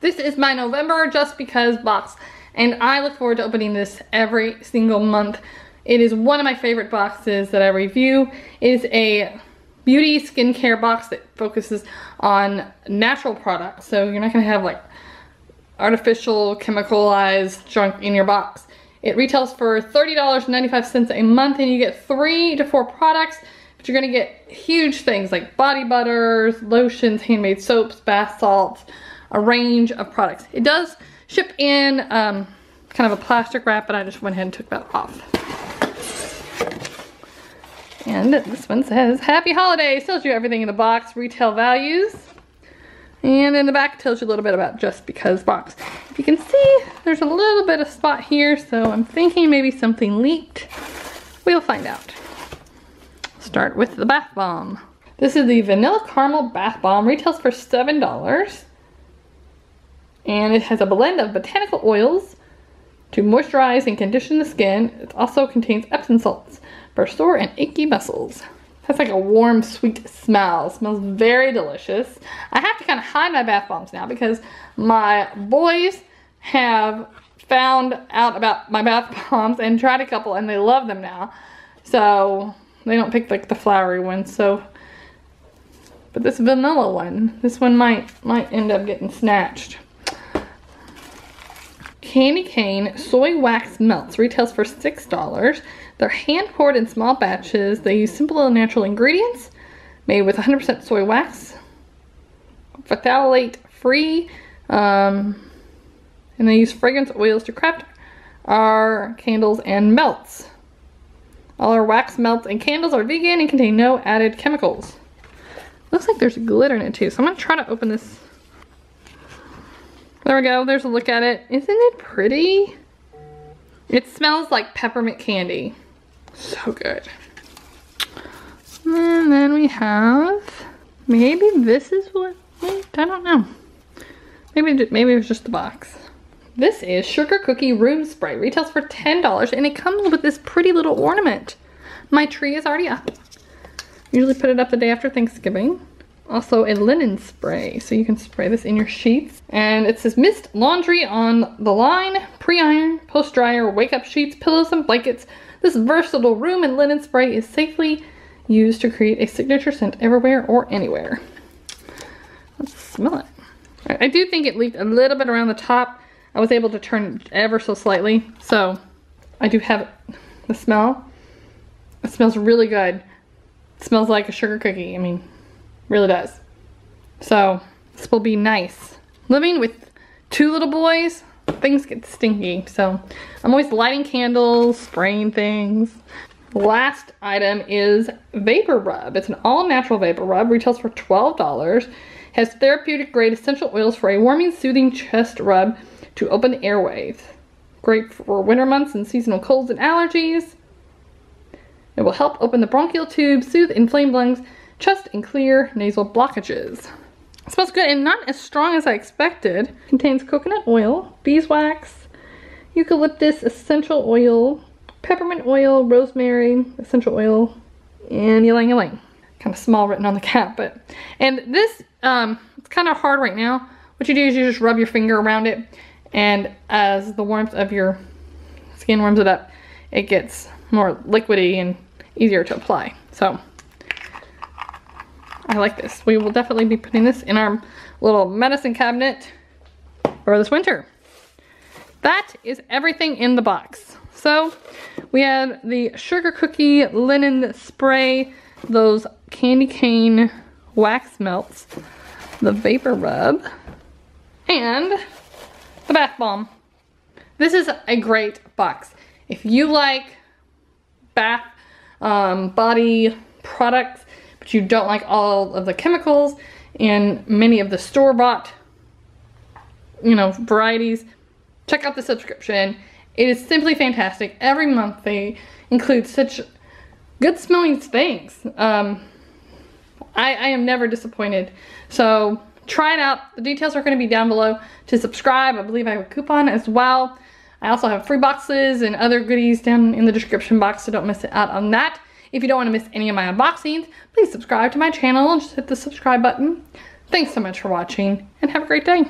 This is my November Just Because box, and I look forward to opening this every single month. It is one of my favorite boxes that I review. It is a beauty skincare box that focuses on natural products. So you're not gonna have like artificial chemicalized junk in your box. It retails for $30.95 a month and you get three to four products, but you're gonna get huge things like body butters, lotions, handmade soaps, bath salts, a range of products. It does ship in um, kind of a plastic wrap, but I just went ahead and took that off. And this one says, Happy Holidays, tells you everything in the box, retail values. And in the back tells you a little bit about Just Because box. If you can see, there's a little bit of spot here, so I'm thinking maybe something leaked. We'll find out. Start with the bath bomb. This is the Vanilla Caramel Bath Bomb, retails for $7. And it has a blend of botanical oils to moisturize and condition the skin. It also contains Epsom salts for sore and achy muscles. Has like a warm, sweet smell. It smells very delicious. I have to kind of hide my bath bombs now because my boys have found out about my bath bombs and tried a couple and they love them now. So they don't pick like the flowery ones. So, but this vanilla one, this one might might end up getting snatched. Candy Cane Soy Wax Melts retails for $6. They're hand poured in small batches. They use simple and natural ingredients made with 100% soy wax, phthalate free, um, and they use fragrance oils to craft our candles and melts. All our wax melts and candles are vegan and contain no added chemicals. Looks like there's glitter in it too, so I'm gonna try to open this there we go, there's a look at it. Isn't it pretty? It smells like peppermint candy. So good. And then we have, maybe this is what, I don't know. Maybe, maybe it was just the box. This is Sugar Cookie Room Spray. Retails for $10 and it comes with this pretty little ornament. My tree is already up. Usually put it up the day after Thanksgiving also a linen spray. So you can spray this in your sheets. And it says mist laundry on the line, pre-iron, post-dryer, wake-up sheets, pillows, and blankets. This versatile room and linen spray is safely used to create a signature scent everywhere or anywhere. Let's smell it. I do think it leaked a little bit around the top. I was able to turn it ever so slightly. So I do have the smell. It smells really good. It smells like a sugar cookie. I mean, Really does. So this will be nice. Living with two little boys, things get stinky. So I'm always lighting candles, spraying things. Last item is Vapor Rub. It's an all-natural vapor rub. Retails for $12. Has therapeutic grade essential oils for a warming, soothing chest rub to open airways. Great for winter months and seasonal colds and allergies. It will help open the bronchial tube, soothe inflamed lungs, chest and clear nasal blockages. It smells good and not as strong as I expected. Contains coconut oil, beeswax, eucalyptus essential oil, peppermint oil, rosemary essential oil, and ylang ylang. Kind of small written on the cap, but and this um, it's kind of hard right now. What you do is you just rub your finger around it, and as the warmth of your skin warms it up, it gets more liquidy and easier to apply. So I like this. We will definitely be putting this in our little medicine cabinet for this winter. That is everything in the box. So we had the sugar cookie linen spray, those candy cane wax melts, the vapor rub, and the bath bomb. This is a great box. If you like bath um, body products, you don't like all of the chemicals and many of the store-bought, you know, varieties, check out the subscription. It is simply fantastic. Every month they include such good smelling things. Um, I, I am never disappointed. So try it out. The details are going to be down below to subscribe. I believe I have a coupon as well. I also have free boxes and other goodies down in the description box, so don't miss out on that. If you don't want to miss any of my unboxings, please subscribe to my channel and just hit the subscribe button. Thanks so much for watching and have a great day.